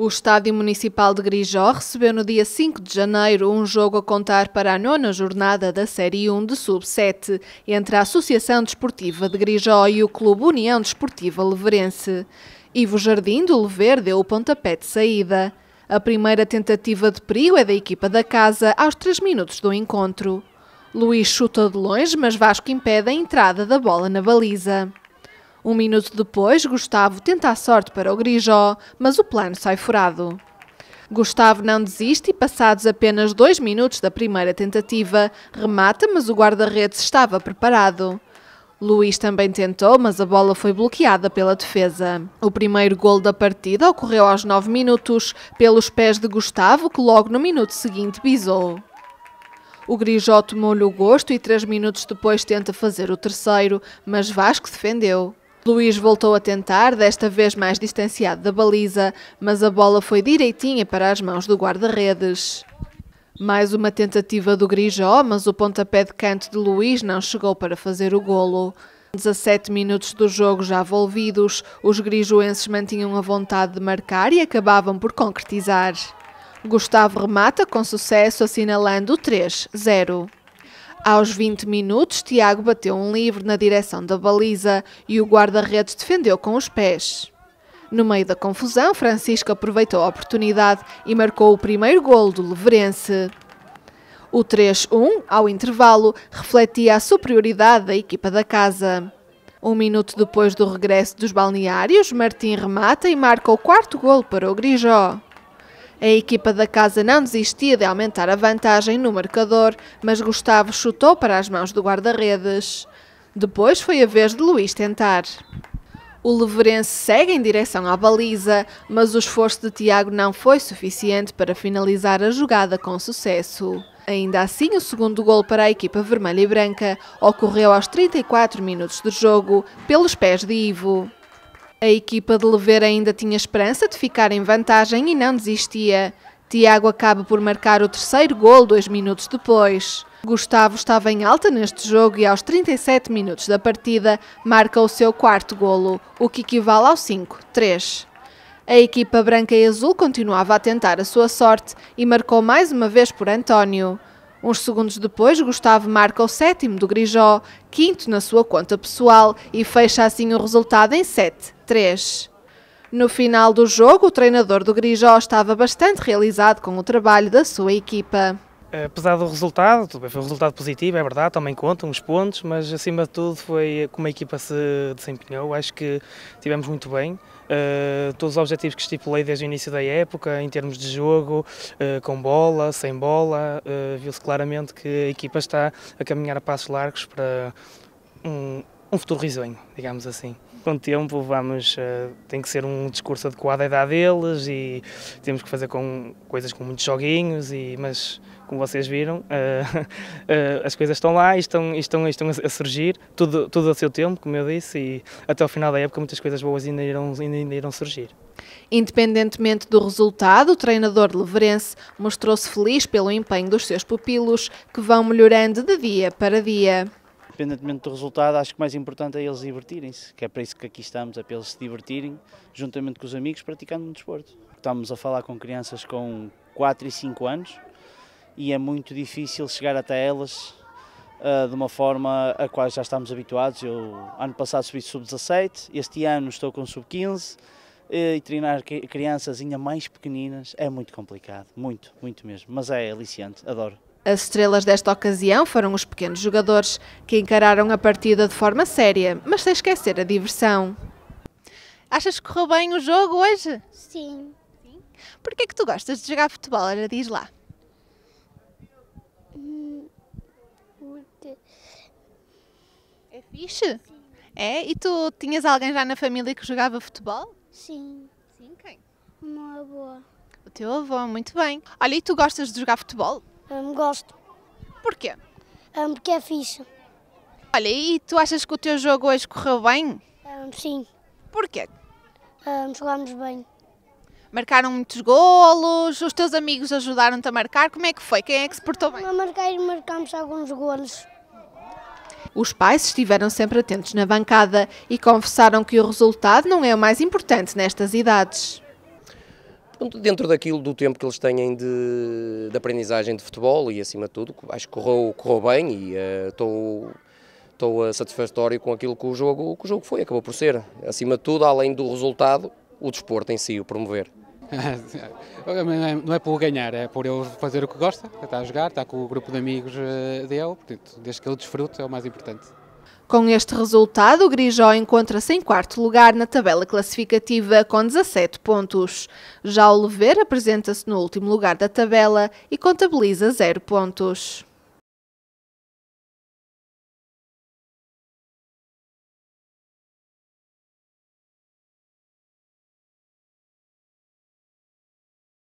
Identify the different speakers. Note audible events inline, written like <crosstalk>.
Speaker 1: O Estádio Municipal de Grijó recebeu no dia 5 de janeiro um jogo a contar para a nona jornada da Série 1 de Sub-7 entre a Associação Desportiva de Grijó e o Clube União Desportiva Leverense. Ivo Jardim do Lever deu o pontapé de saída. A primeira tentativa de perigo é da equipa da casa aos 3 minutos do encontro. Luís chuta de longe, mas Vasco impede a entrada da bola na baliza. Um minuto depois, Gustavo tenta a sorte para o Grijó, mas o plano sai furado. Gustavo não desiste e, passados apenas dois minutos da primeira tentativa, remata, mas o guarda-redes estava preparado. Luís também tentou, mas a bola foi bloqueada pela defesa. O primeiro gol da partida ocorreu aos nove minutos, pelos pés de Gustavo, que logo no minuto seguinte bisou. O Grijó tomou-lhe o gosto e três minutos depois tenta fazer o terceiro, mas Vasco defendeu. Luís voltou a tentar, desta vez mais distanciado da baliza, mas a bola foi direitinha para as mãos do guarda-redes. Mais uma tentativa do Grijó, mas o pontapé de canto de Luís não chegou para fazer o golo. 17 minutos do jogo já envolvidos, os grijoenses mantinham a vontade de marcar e acabavam por concretizar. Gustavo remata com sucesso, assinalando o 3-0. Aos 20 minutos, Tiago bateu um livre na direção da baliza e o guarda-redes defendeu com os pés. No meio da confusão, Francisco aproveitou a oportunidade e marcou o primeiro golo do Leverense. O 3-1, ao intervalo, refletia a superioridade da equipa da casa. Um minuto depois do regresso dos balneários, Martim remata e marca o quarto golo para o Grijó. A equipa da casa não desistia de aumentar a vantagem no marcador, mas Gustavo chutou para as mãos do guarda-redes. Depois foi a vez de Luís tentar. O Leverense segue em direção à baliza, mas o esforço de Tiago não foi suficiente para finalizar a jogada com sucesso. Ainda assim, o segundo gol para a equipa vermelha e branca ocorreu aos 34 minutos de jogo, pelos pés de Ivo. A equipa de Lever ainda tinha esperança de ficar em vantagem e não desistia. Tiago acaba por marcar o terceiro gol dois minutos depois. Gustavo estava em alta neste jogo e aos 37 minutos da partida marca o seu quarto golo, o que equivale ao 5-3. A equipa branca e azul continuava a tentar a sua sorte e marcou mais uma vez por António. Uns segundos depois, Gustavo marca o sétimo do Grijó, quinto na sua conta pessoal e fecha assim o resultado em 7-3. No final do jogo, o treinador do Grijó estava bastante realizado com o trabalho da sua equipa.
Speaker 2: Apesar do resultado, foi um resultado positivo, é verdade, também contam os pontos, mas acima de tudo foi como a equipa se desempenhou. Acho que tivemos muito bem. Uh, todos os objetivos que estipulei desde o início da época, em termos de jogo, uh, com bola, sem bola, uh, viu-se claramente que a equipa está a caminhar a passos largos para um, um futuro risonho, digamos assim. Com o tempo vamos uh, tem que ser um discurso adequado à idade deles e temos que fazer com coisas com muitos joguinhos e mas como vocês viram uh, <laughs> uh, as coisas estão lá e estão, estão, estão a surgir tudo, tudo a seu tempo como eu disse e até ao final da época muitas coisas boas ainda irão, ainda irão surgir.
Speaker 1: Independentemente do resultado, o treinador Leverense mostrou-se feliz pelo empenho dos seus pupilos, que vão melhorando de dia para dia
Speaker 3: independentemente do resultado, acho que o mais importante é eles divertirem-se, que é para isso que aqui estamos, é para eles se divertirem, juntamente com os amigos, praticando um desporto. Estamos a falar com crianças com 4 e 5 anos e é muito difícil chegar até elas uh, de uma forma a qual já estamos habituados. Eu, ano passado, subi sub-17, este ano estou com sub-15 eh, e treinar crianças ainda mais pequeninas é muito complicado, muito, muito mesmo, mas é aliciante, adoro.
Speaker 1: As estrelas desta ocasião foram os pequenos jogadores, que encararam a partida de forma séria, mas sem esquecer a diversão. Achas que correu bem o jogo hoje?
Speaker 4: Sim. Sim?
Speaker 1: Por que é que tu gostas de jogar futebol? Ora, diz lá.
Speaker 4: Porque...
Speaker 1: É fixe? Sim. É? E tu tinhas alguém já na família que jogava futebol?
Speaker 4: Sim.
Speaker 1: Sim, quem?
Speaker 4: O meu avô.
Speaker 1: O teu avô, muito bem. Olha, e tu gostas de jogar futebol?
Speaker 4: Um, gosto.
Speaker 1: Porquê?
Speaker 4: Um, porque é fixe.
Speaker 1: Olha, e tu achas que o teu jogo hoje correu bem?
Speaker 4: Um, sim.
Speaker 1: Porquê?
Speaker 4: Um, jogámos bem.
Speaker 1: Marcaram muitos golos, os teus amigos ajudaram-te a marcar, como é que foi? Quem é que se portou bem?
Speaker 4: A marcar e marcámos alguns golos.
Speaker 1: Os pais estiveram sempre atentos na bancada e confessaram que o resultado não é o mais importante nestas idades.
Speaker 5: Dentro daquilo do tempo que eles têm de, de aprendizagem de futebol e acima de tudo, acho que correu, correu bem e estou uh, satisfatório com aquilo que o, jogo, que o jogo foi, acabou por ser. Acima de tudo, além do resultado, o desporto em si, o promover. <laughs>
Speaker 6: não é por ganhar, é por ele fazer o que gosta, está a jogar, está com o grupo de amigos eh, dele, portanto, desde que ele desfrute é o mais importante.
Speaker 1: Com este resultado, o Grijó encontra-se em quarto lugar na tabela classificativa com 17 pontos. Já o Lever apresenta-se no último lugar da tabela e contabiliza 0 pontos.